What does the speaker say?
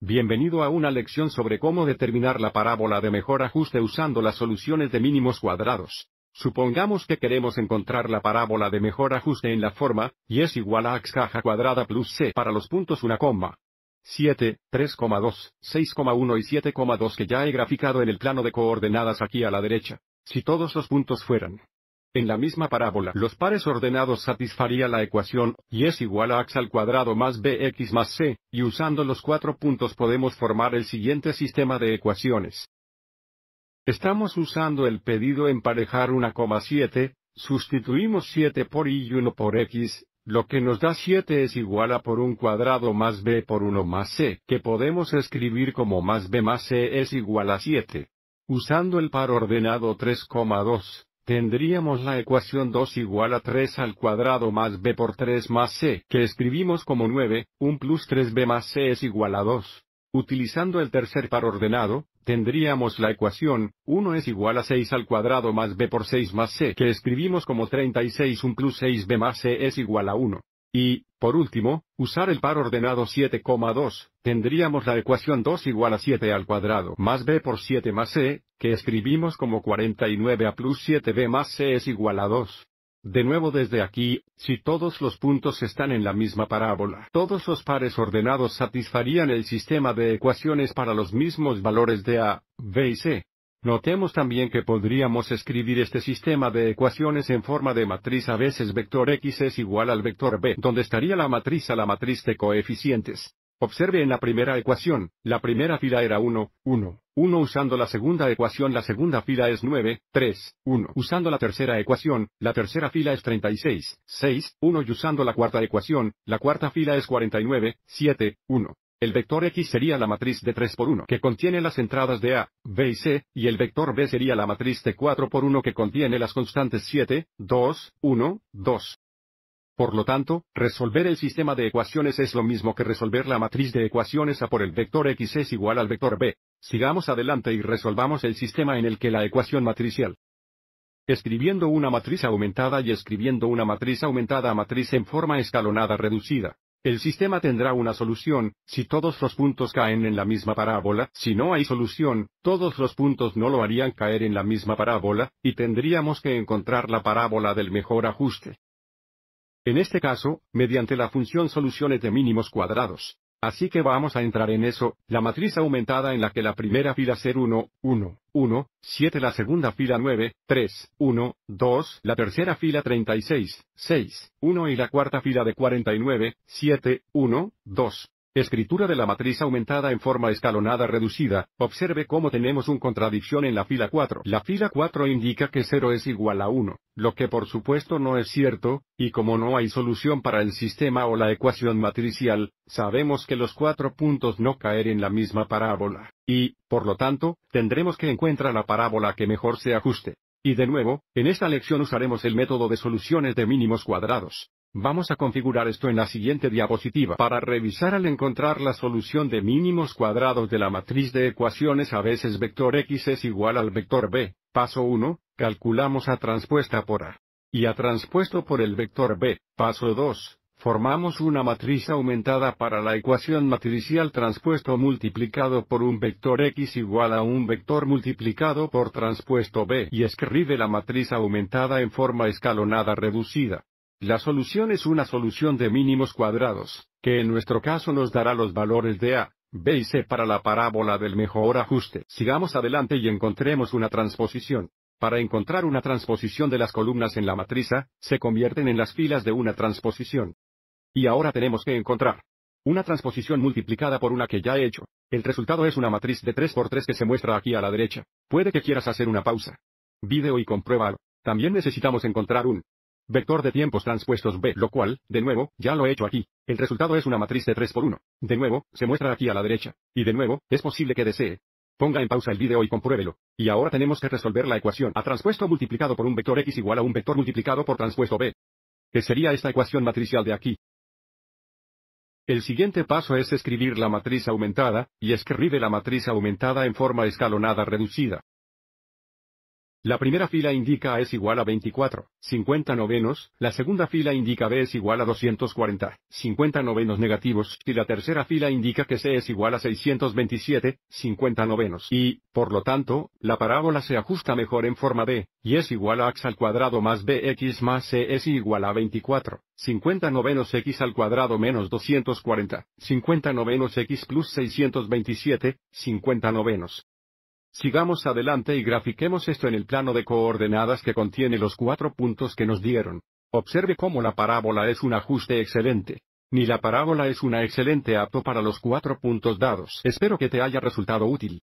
Bienvenido a una lección sobre cómo determinar la parábola de mejor ajuste usando las soluciones de mínimos cuadrados. Supongamos que queremos encontrar la parábola de mejor ajuste en la forma, y es igual a x caja cuadrada plus c para los puntos 1, 7, 3,2, 6,1 y 7,2 que ya he graficado en el plano de coordenadas aquí a la derecha. Si todos los puntos fueran en la misma parábola, los pares ordenados satisfaría la ecuación, y es igual a x al cuadrado más bx más c, y usando los cuatro puntos podemos formar el siguiente sistema de ecuaciones. Estamos usando el pedido emparejar 1,7, sustituimos 7 por y 1 por x, lo que nos da 7 es igual a por un cuadrado más b por 1 más c, que podemos escribir como más b más c es igual a 7. Usando el par ordenado 3,2, tendríamos la ecuación 2 igual a 3 al cuadrado más b por 3 más c, que escribimos como 9, un plus 3b más c es igual a 2. Utilizando el tercer par ordenado, tendríamos la ecuación, 1 es igual a 6 al cuadrado más b por 6 más c, que escribimos como 36 un plus 6b más c es igual a 1. Y, por último, usar el par ordenado 7,2, tendríamos la ecuación 2 igual a 7 al cuadrado más b por 7 más c, que escribimos como 49 a plus 7b más c es igual a 2. De nuevo desde aquí, si todos los puntos están en la misma parábola, todos los pares ordenados satisfarían el sistema de ecuaciones para los mismos valores de a, b y c. Notemos también que podríamos escribir este sistema de ecuaciones en forma de matriz a veces vector x es igual al vector b, donde estaría la matriz a la matriz de coeficientes. Observe en la primera ecuación, la primera fila era 1, 1, 1 usando la segunda ecuación la segunda fila es 9, 3, 1 usando la tercera ecuación, la tercera fila es 36, 6, 1 y usando la cuarta ecuación, la cuarta fila es 49, 7, 1. El vector X sería la matriz de 3 por 1 que contiene las entradas de A, B y C, y el vector B sería la matriz de 4 por 1 que contiene las constantes 7, 2, 1, 2. Por lo tanto, resolver el sistema de ecuaciones es lo mismo que resolver la matriz de ecuaciones A por el vector X es igual al vector B. Sigamos adelante y resolvamos el sistema en el que la ecuación matricial. Escribiendo una matriz aumentada y escribiendo una matriz aumentada a matriz en forma escalonada reducida. El sistema tendrá una solución, si todos los puntos caen en la misma parábola, si no hay solución, todos los puntos no lo harían caer en la misma parábola, y tendríamos que encontrar la parábola del mejor ajuste. En este caso, mediante la función soluciones de mínimos cuadrados. Así que vamos a entrar en eso, la matriz aumentada en la que la primera fila ser 1, 1, 1, 7 la segunda fila 9, 3, 1, 2 la tercera fila 36, 6, 1 y la cuarta fila de 49, 7, 1, 2. Escritura de la matriz aumentada en forma escalonada reducida, observe cómo tenemos una contradicción en la fila 4. La fila 4 indica que 0 es igual a 1, lo que por supuesto no es cierto, y como no hay solución para el sistema o la ecuación matricial, sabemos que los cuatro puntos no caer en la misma parábola, y, por lo tanto, tendremos que encontrar la parábola que mejor se ajuste. Y de nuevo, en esta lección usaremos el método de soluciones de mínimos cuadrados. Vamos a configurar esto en la siguiente diapositiva. Para revisar al encontrar la solución de mínimos cuadrados de la matriz de ecuaciones a veces vector x es igual al vector b. Paso 1, calculamos a transpuesta por a. Y a transpuesto por el vector b. Paso 2, formamos una matriz aumentada para la ecuación matricial transpuesto multiplicado por un vector x igual a un vector multiplicado por transpuesto b y escribe la matriz aumentada en forma escalonada reducida. La solución es una solución de mínimos cuadrados, que en nuestro caso nos dará los valores de A, B y C para la parábola del mejor ajuste. Sigamos adelante y encontremos una transposición. Para encontrar una transposición de las columnas en la matriz se convierten en las filas de una transposición. Y ahora tenemos que encontrar una transposición multiplicada por una que ya he hecho. El resultado es una matriz de 3 por 3 que se muestra aquí a la derecha. Puede que quieras hacer una pausa. Video y compruébalo. También necesitamos encontrar un Vector de tiempos transpuestos B, lo cual, de nuevo, ya lo he hecho aquí. El resultado es una matriz de 3 por 1. De nuevo, se muestra aquí a la derecha. Y de nuevo, es posible que desee. Ponga en pausa el video y compruébelo. Y ahora tenemos que resolver la ecuación A transpuesto multiplicado por un vector X igual a un vector multiplicado por transpuesto B. ¿Qué sería esta ecuación matricial de aquí? El siguiente paso es escribir la matriz aumentada, y escribe la matriz aumentada en forma escalonada reducida. La primera fila indica A es igual a 24, 50 novenos, la segunda fila indica B es igual a 240, 50 novenos negativos, y la tercera fila indica que C es igual a 627, 50 novenos. Y, por lo tanto, la parábola se ajusta mejor en forma B, y es igual a x al cuadrado más bx más c es igual a 24, 50 novenos x al cuadrado menos 240, 50 novenos x plus 627, 50 novenos. Sigamos adelante y grafiquemos esto en el plano de coordenadas que contiene los cuatro puntos que nos dieron. Observe cómo la parábola es un ajuste excelente. Ni la parábola es una excelente apto para los cuatro puntos dados. Espero que te haya resultado útil.